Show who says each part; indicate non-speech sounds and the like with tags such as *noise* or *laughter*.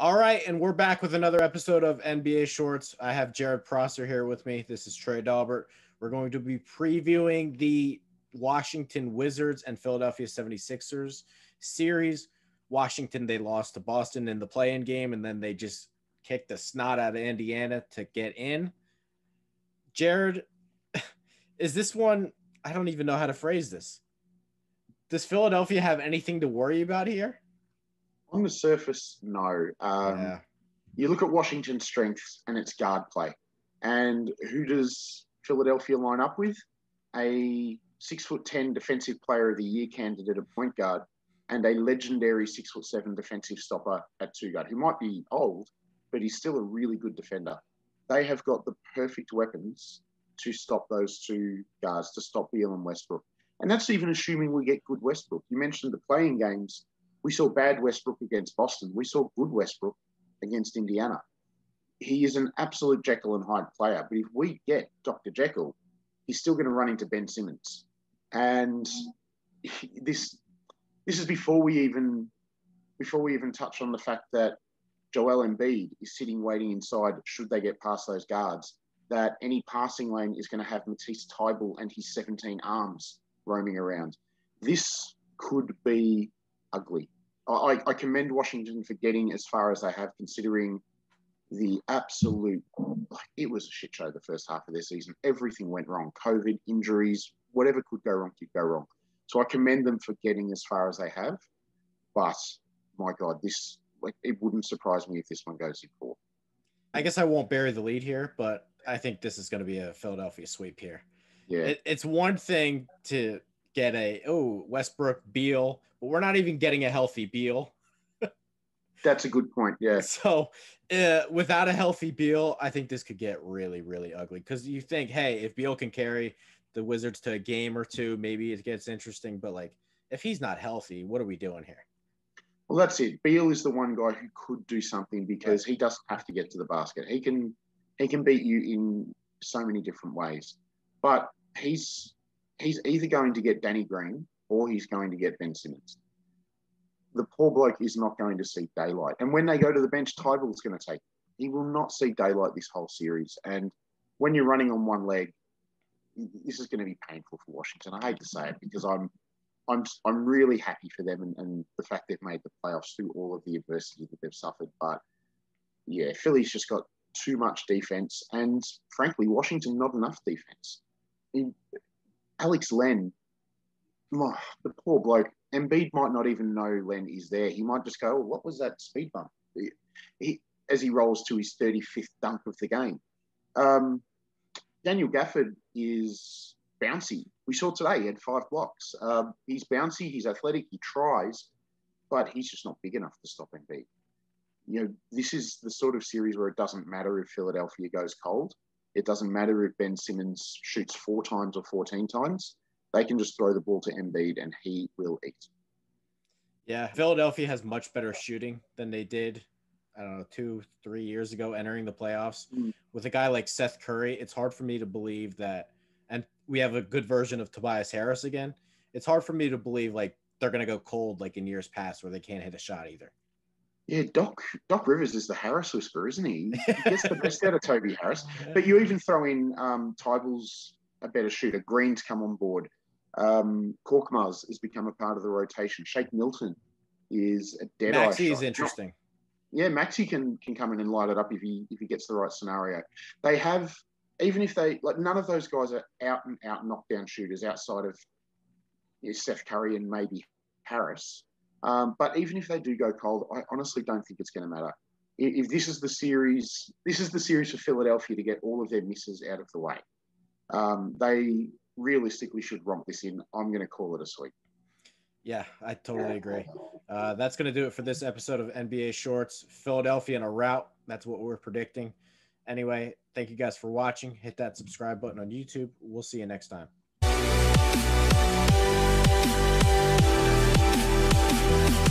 Speaker 1: All right, and we're back with another episode of NBA Shorts. I have Jarrod Prosser here with me. This is Trey Daubert. We're going to be previewing the Washington Wizards and Philadelphia 76ers series. Washington, they lost to Boston in the play in game, and then they just kicked the snot out of Indiana to get in. Jarrod, *laughs* is this one? I don't even know how to phrase this. Does Philadelphia have anything to worry about here?
Speaker 2: On the surface, no. Um, yeah. You look at Washington's strengths and its guard play. And who does Philadelphia line up with? A six foot ten defensive player of the year candidate at point guard and a legendary six foot seven defensive stopper at two guard who might be old, but he's still a really good defender. They have got the perfect weapons to stop those two guards, to stop Beal and Westbrook. And that's even assuming we get good Westbrook. You mentioned the play in games. We saw bad Westbrook against Boston. We saw good Westbrook against Indiana. He is an absolute Jekyll and Hyde player. But if we get Dr. Jekyll, he's still going to run into Ben Simmons. And this this is before we even before we even touch on the fact that Joel Embiid is sitting waiting inside should they get past those guards. That any passing lane is going to have Matisse Thybulle and his 17 arms roaming around. This could be ugly. I, I commend Washington for getting as far as they have, considering the absolute like it was a shit show the first half of their season. Everything went wrong. COVID, injuries, whatever could go wrong could go wrong. So I commend them for getting as far as they have. But my God, this like it wouldn't surprise me if this one goes in four.
Speaker 1: I guess I won't bury the lead here, but I think this is going to be a Philadelphia sweep here. Yeah, it, it's one thing to get a oh Westbrook Beal, but we're not even getting a healthy Beal.
Speaker 2: That's a good point. Yeah. *laughs*
Speaker 1: So, uh, without a healthy Beal, I think this could get really, really ugly. Because you think, hey, if Beal can carry the Wizards to a game or two, maybe it gets interesting. But like, if he's not healthy, what are we doing here?
Speaker 2: Well, that's it. Beal is the one guy who could do something because he doesn't have to get to the basket. He can he can beat you in so many different ways. But he's he's either going to get Danny Green or he's going to get Ben Simmons. The poor bloke is not going to see daylight. And when they go to the bench, Thybulle's going to take. He will not see daylight this whole series. And when you're running on one leg, this is going to be painful for Washington. I hate to say it because I'm I'm I'm really happy for them and, and the fact they've made the playoffs through all of the adversity that they've suffered. But yeah, Philly's just got too much defense, and frankly, Washington not enough defense. In, Alex Len, oh, the poor bloke. Embiid might not even know Len is there. He might just go, oh, "What was that speed bump?" He, as he rolls to his 35th dunk of the game. Um, Daniel Gafford is bouncy. We saw today he had five blocks. Um, he's bouncy, he's athletic, he tries, but he's just not big enough to stop Embiid. You know, this is the sort of series where it doesn't matter if Philadelphia goes cold. It doesn't matter if Ben Simmons shoots four times or 14 times. They can just throw the ball to Embiid and he will eat.
Speaker 1: Yeah, Philadelphia has much better shooting than they did I don't know, two, three years ago entering the playoffs mm. with a guy like Seth Curry, it's hard for me to believe that. And we have a good version of Tobias Harris again. It's hard for me to believe like they're going to go cold like in years past where they can't hit a shot either.
Speaker 2: Yeah, Doc Doc Rivers is the Harris whisperer, isn't he? He gets the best out of *laughs* Toby Harris. But you even throw in um, a better shooter. Green's come on board. Um, Korkmaz has become a part of the rotation. Shake Milton is a dead
Speaker 1: Maxey is interesting
Speaker 2: yeah, Maxey can can come in and light it up if he if he gets the right scenario. They have even if they like none of those guys are out and out knockdown shooters outside of you know, Steph Curry and maybe Harris. Um, but even if they do go cold, I honestly don't think it's going to matter. If, if, this is the series, this is the series for Philadelphia to get all of their misses out of the way. Um, they realistically should romp this in. I'm going to call it a sweep.
Speaker 1: Yeah, I totally agree. Uh, that's going to do it for this episode of NBA Shorts. Philadelphia in a rout. That's what we're predicting. Anyway, thank you guys for watching. Hit that subscribe button on YouTube. We'll see you next time. Thank you.